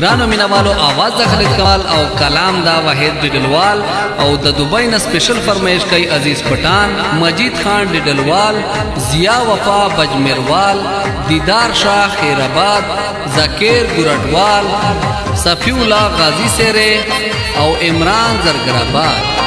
ګرانو مینوالو आवाज د خالد کمال او کلام دا واحد ډډلوال او د دوبۍ نه سپیشل فرمایش کوي عزیز پټان مجید خان ډډلوال ضیا وفا بجمیروال دیدار شاه خیر آباد زکیر ګرټوال صفی الله غازی سره او عمران زرګرآباد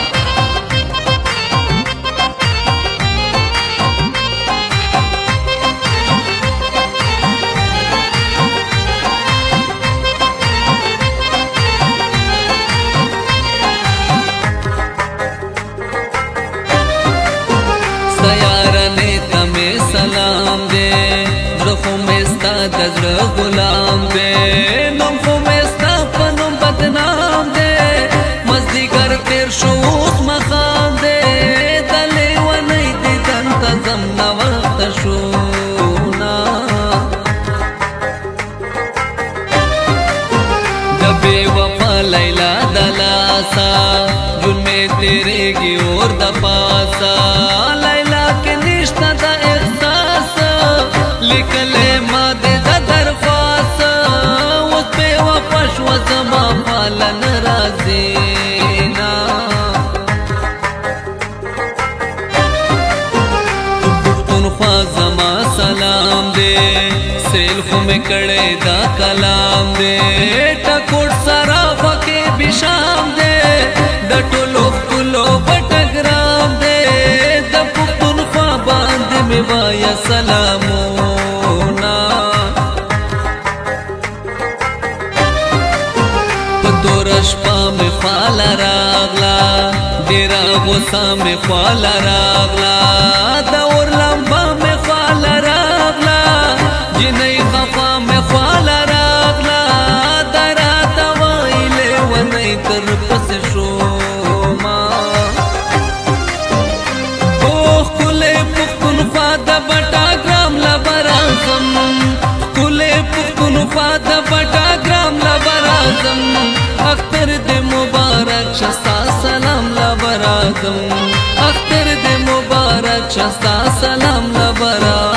زما پالن رازي نا پختون خوا زما سلام دې سیل خو مې کړه دا کلام دې ټکوټ سرا پکې بشام دې د ټولو ټولو پټګرام دې د پختون خوا باندې مې وایا سلام غصام خال راغلا دور لمبا می خال راغلا جنی خفا می خال راغلا درا دوائل و نی تر پس شو ما خوخ کل پختن خواد بٹا گرام لبرا خم کل پختن خواد بٹا گرام لبرا برادم اختر دې مبارک شستا سلام لا برادم اختر دې مبارک شستا سلام لا برادم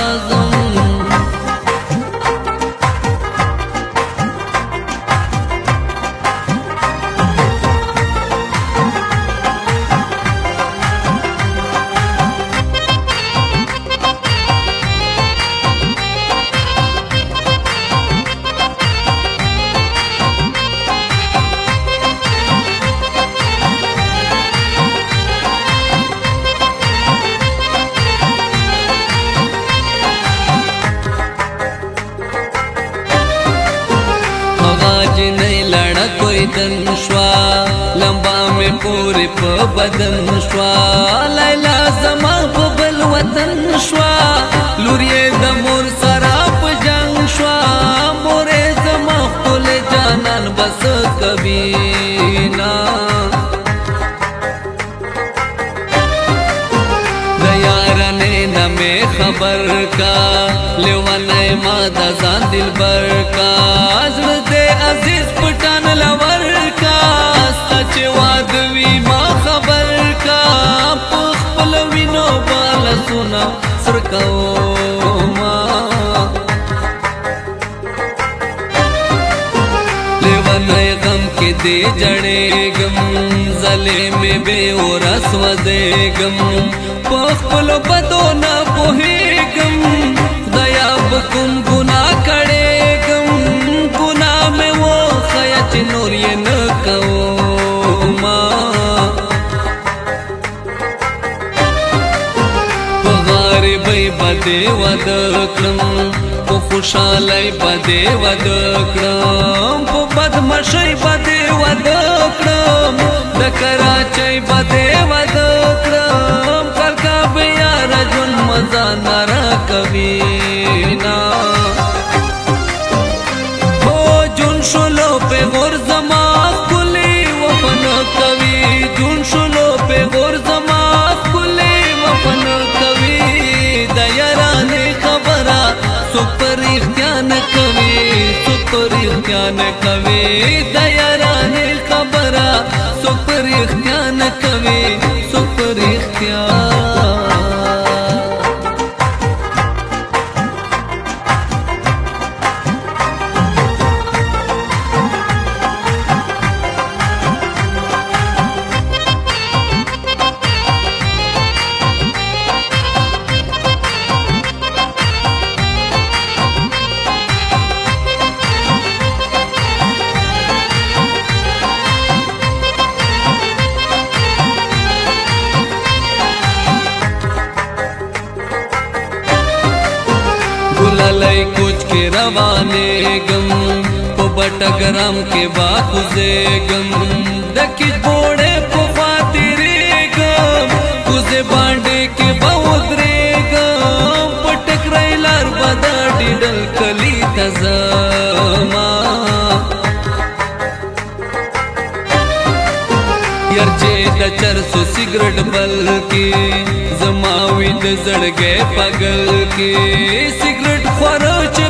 بدن شوا لمبا می پوری په بدن شوا لیلا زما په بل وطن شوا لورې د مور سره په جنگ شوا مورې زما خپل جانان بس کبینا د یارانه نه مې خبر کا لیوانه ما د ځان دلبر کا دې جړېګم ظلم به اور اسودېګم په خپل بدو نه پوهېګم خدایا بکم ګنا کړېګم ګنا مې و خیا چې نور یې غریبۍ بده ود کړم په خوشالۍ بده ود کړم په بدمشۍ بده ود کړم د کراچۍ بده ود کړم کلکا بیا رجن مزه نار کوي رښتیا نه کوي د یارانې خبره څوک پر رښتیا نه کوي څوک پر رښتیا پخلی کوچ کې روانې غم په بټګرام کې با خوځې غم د کې پوره په خاطرې غم کوزه باندې کې به وګرې غم پټکرای لار بد ډډل کلی تزما د چرس سیګریټ بل کې زما وې د زړګې پاگل کې سیګریټ خورو چې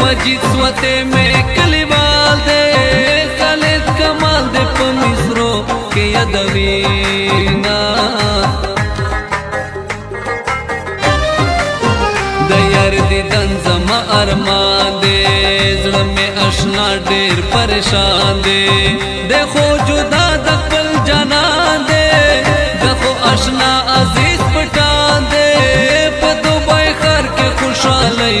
مجید سوته مې کلیوال دې خالد کمال دې په مصرو کې یادوینا د یار دې دنځم ارمان دې زړه مې آشنا ډېر پریشان دې د خو جدا د خپل جنان دې د خو آشنا عزیز پټان دې په دوبه خر کې خوشاله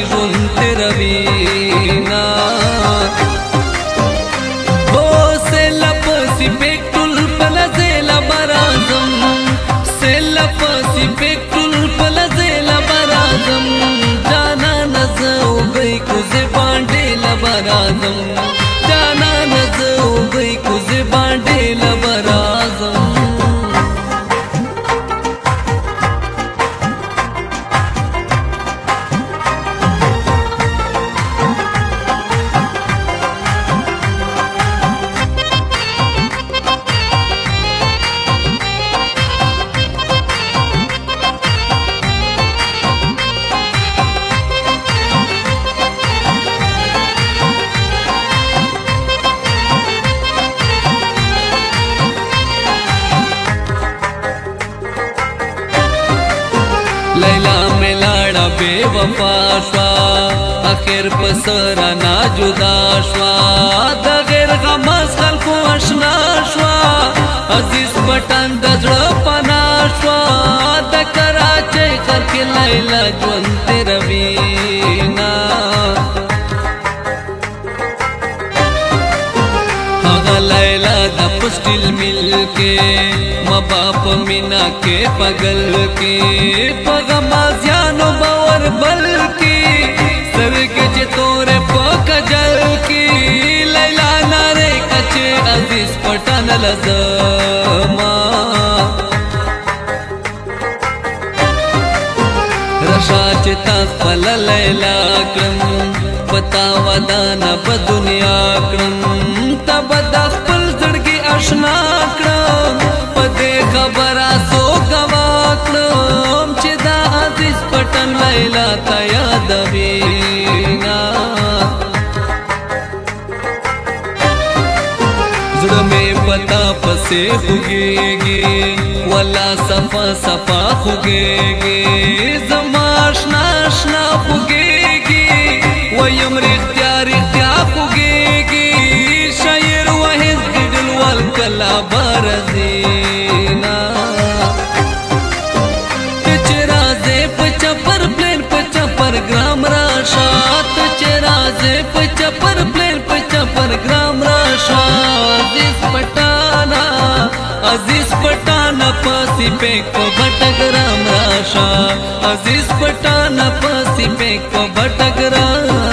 بے وفا شوا اخر پسرا نا جدا شوا د غیر غمز خلکو اشنا شوا عزیز پټان د زړه پنا شوا د کراچۍ خر کې لیلا ژوند تیروینا هغه لیلا د پسټل مل کې مبا په مینا کې پغل کې پغماز पता सड़क जे दुनिया पोक लैला नारे कचे पटन लजमा पल लैला क्रम पता क्रम لیلا تا یاد وینا زړه مې پتا پسې خوږيږي ولا صفا صفا خوږيږي زماش ناش نا خوږيږي ويم رختیا رختیا خوږيږي شاعر وهز دل ول کلا برزي राशात चेराजे पे चपर प्लेन पे चपर ग्राम राशा पटाना अजीज पटाना पासी पे को भटक राम राशा अजीज पटाना पासी पे को भटक राम